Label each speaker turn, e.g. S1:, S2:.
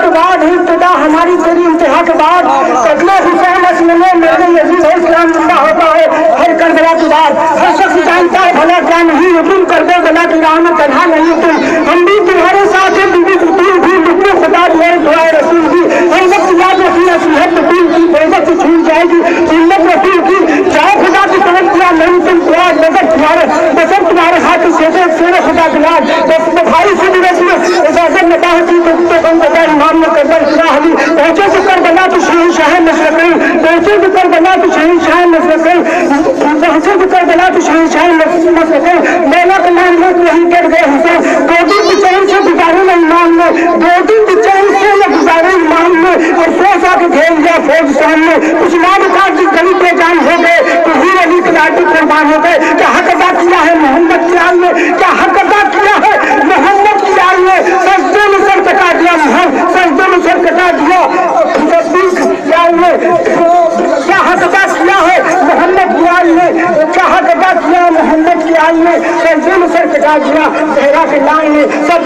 S1: کے بعد ابتدا ہماری تیری انتہا کے بعد قتل حسین اسلم میرے یزید ہے اسلام زندہ ہوتا ہے، ہر کربلا کے بعد۔ ہر شخص جانتا ہے بھلا کیا نہیں تم کر دو بلا کی راہ میں تنہا نہیں تم ہم بھی تمہارے ساتھ ہیں بیوی بطول بھی لکھنے خدا دعائے دعائے رسول بھی ہر وقت یاد رکھی نصیحت بطول کی بےزت سے چھوٹ جائے گی۔ سنت رسول کی چاہے خدا کی طرف کیا نہیں، تم دعا نظر تمہارے بسر تمہارے ہاتھ سے سیرے خدا کے لاج بس بخاری سے بھی رسم اجازت نے کہا کہ تو تو بن امام نے کربل خدا علی پہنچے سے کربلا تو شہین شاہ مشرقین پہنچے سے کربلا تو شہین شاہ مشرقین پہنچے سے کربلا تو شہین شاہ مشرقین مولا کا نام لے وہی کر گئے حسین دو دن کی چین سے گزارے نا ایمان میں دو دن کی چین سے نہ گزارے ایمان میں۔ اور فوج آ کے گھیر گیا فوج سامنے۔ کچھ نام تھا جس گلی پہ جان ہو گئے، تو ہیر علی کے لاٹھی قربان ہو گئے کیا حق ادا کیا ہے محمد کی آل نے کیا حق ادا کیا ہے محمد کی آل نے سجدے میں سر کٹا دیا محمد سجدے میں سر کٹا دیا تصدیق کی آل نے کیا کیا ہے، محمد کی آئی نے کیا حق کیا محمد کی آئی نے سجدے میں سر کٹا دیا صحرا کے لائن نے سب